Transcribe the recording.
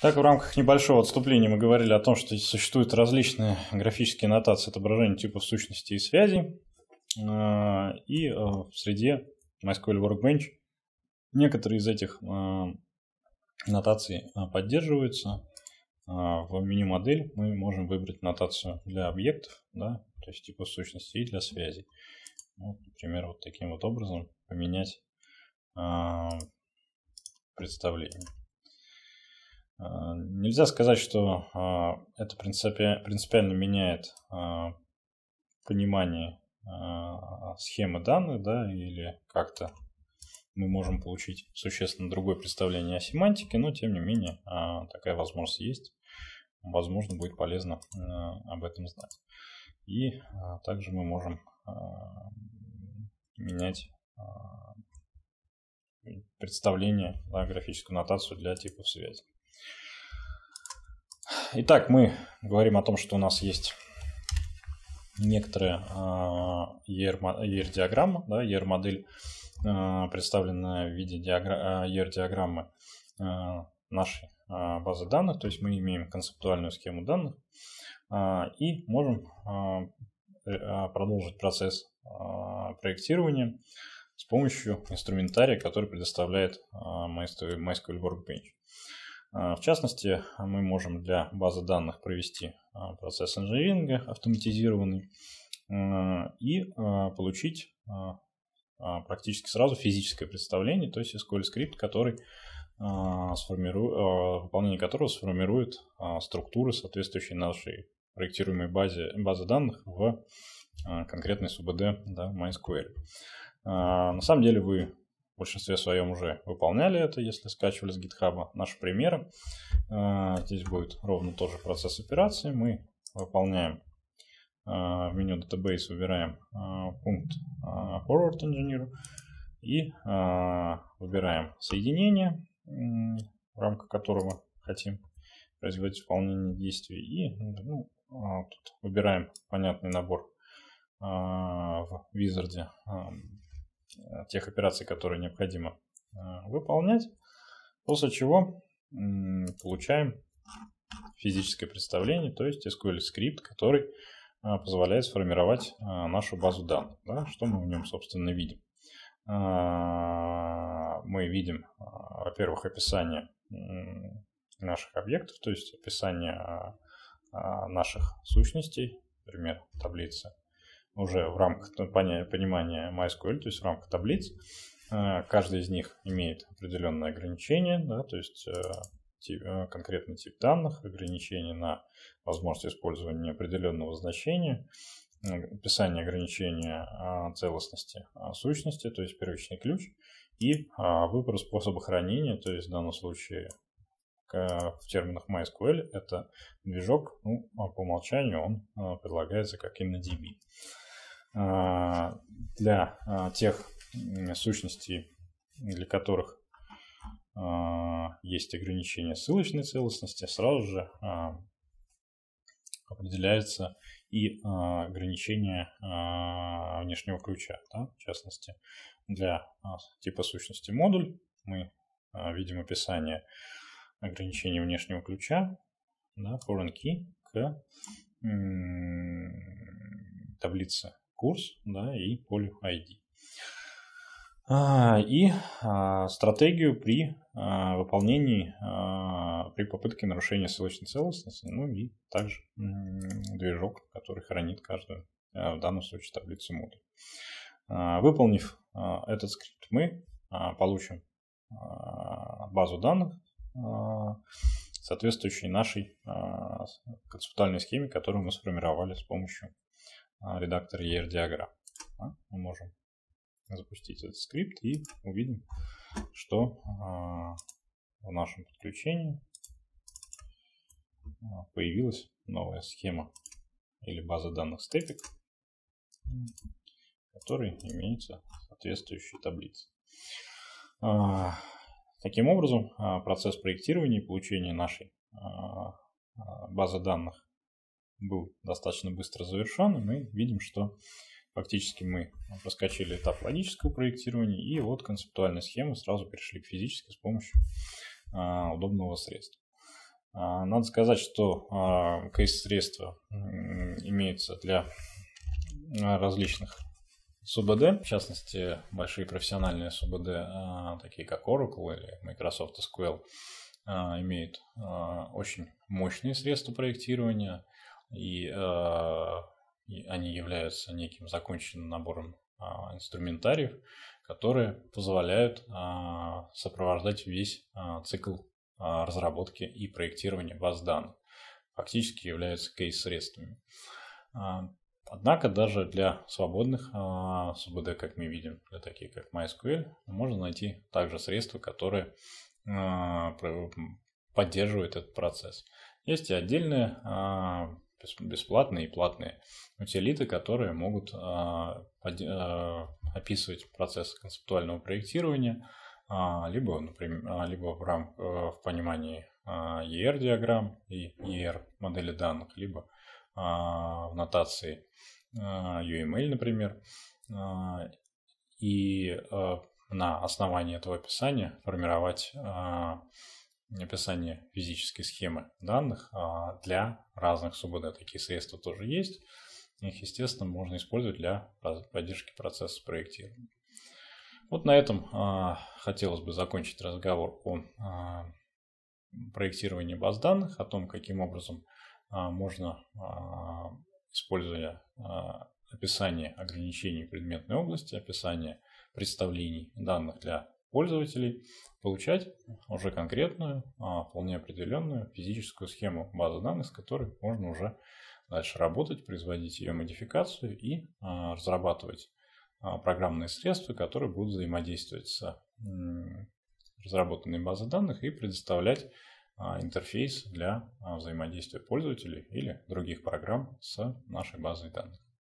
Так, в рамках небольшого отступления мы говорили о том, что существуют различные графические нотации отображения типов сущностей и связей. А, и а, в среде MySQL Workbench некоторые из этих а, нотаций поддерживаются. В меню модель мы можем выбрать нотацию для объектов, да, то есть типов сущностей и для связей. Вот, например, вот таким вот образом поменять представление. Нельзя сказать, что а, это принципиально меняет а, понимание схемы данных, да, или как-то мы можем получить существенно другое представление о семантике, но тем не менее такая возможность есть. Возможно, будет полезно об этом знать. И также мы можем менять представление, да, графическую нотацию для типов связи. Итак, мы говорим о том, что у нас есть некоторая ER-диаграмма, да, ER-модель, а, представленная в виде ER-диаграммы а, нашей а, базы данных, то есть мы имеем концептуальную схему данных и можем э, продолжить процесс проектирования с помощью инструментария, который предоставляет MySQL Workbench. А, в частности, мы можем для базы данных провести а, процесс инженеринга автоматизированный а, и получить практически сразу физическое представление, то есть SQL скрипт, который сформирует, выполнение которого сформирует структуры, соответствующие нашей проектируемой базе, базы данных в конкретной СУБД да, MySQL. На самом деле вы в большинстве своем уже выполняли это, если скачивали с GitHub наши примеры. А, здесь будет ровно тоже процесс операции. Мы выполняем а, в меню Database, выбираем а, пункт Forward Engineer и выбираем соединение, в рамках которого хотим производить выполнение действий. И ну, тут выбираем понятный набор в Wizard Э, тех операций, которые необходимо э, выполнять, после чего получаем физическое представление, то есть SQL скрипт, который э, позволяет сформировать нашу базу данных. Да? Что мы в нем, собственно, видим? Мы видим, во-первых, описание наших объектов, то есть описание наших сущностей, например, таблицы уже в рамках понимания MySQL, то есть в рамках таблиц. Э, каждый из них имеет определенные ограничения, да, то есть э, тип, э, конкретный тип данных, ограничения на возможность использования определенного значения, описание ограничения целостности сущности, то есть первичный ключ, и выбор способа хранения, то есть в данном случае в терминах MySQL это движок, ну, а по умолчанию он предлагается как InnoDB. А, для а, тех сущностей, для которых а, есть ограничение ссылочной целостности, сразу же определяется и ограничение внешнего ключа. Да? В частности, для типа сущности модуль мы видим описание ограничения внешнего ключа, да, foreign key к таблице курс да, и поле ID. А, и а, стратегию при а, выполнении, при попытке нарушения ссылочной целостности, ну и также движок, который хранит каждую, в данном случае таблицу модуль. Выполнив этот скрипт, мы получим базу данных, соответствующей нашей концептуальной схеме, которую мы сформировали с помощью а, редактор ER-диаграмм. Мы можем запустить этот скрипт и увидим, что а, в нашем подключении а, появилась новая схема или база данных степик, в которой имеются соответствующие таблицы. Таким образом, процесс проектирования и получения нашей базы данных был достаточно быстро завершен, и мы видим, что фактически мы проскочили этап логического проектирования, и вот концептуальной схемы сразу перешли к физической с помощью а, удобного средства. Надо сказать, что кейс-средства имеются для различных СУБД, в частности, большие профессиональные СУБД, такие как Oracle или Microsoft SQL, имеют очень мощные средства проектирования, и они являются неким законченным набором а, инструментариев, которые позволяют а, сопровождать весь а, цикл разработки и проектирования баз данных. Фактически являются кейс-средствами. Однако даже для свободных СУБД, как мы видим, для таких как MySQL, можно найти также средства, которые поддерживают этот процесс. Есть и отдельные бесплатные и платные утилиты, которые могут а, а, описывать процесс концептуального проектирования, а, либо, например, либо в, рам, э, в понимании ER-диаграмм и ER-модели данных, либо в нотации UML, например. И на основании этого описания формировать описание физической схемы данных а, для разных СУБД. Такие средства тоже есть. Их, естественно, можно использовать для поддержки процесса проектирования. Вот на этом а, хотелось бы закончить разговор о а, проектировании баз данных, о том, каким образом можно, используя описание ограничений предметной области, описание представлений данных для пользователей, получать уже конкретную, а, вполне определенную физическую схему базы данных, с которой можно уже дальше работать, производить ее модификацию и а, разрабатывать а, программные средства, которые будут взаимодействовать с разработанной базой данных и предоставлять интерфейс для взаимодействия пользователей или других программ с нашей базой данных.